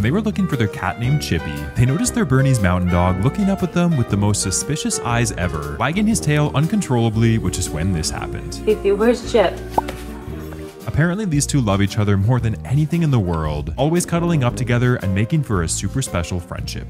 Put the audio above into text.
When they were looking for their cat named Chippy, they noticed their Bernese mountain dog looking up at them with the most suspicious eyes ever, wagging his tail uncontrollably, which is when this happened. Fifi, where's Chip? Apparently, these two love each other more than anything in the world, always cuddling up together and making for a super special friendship.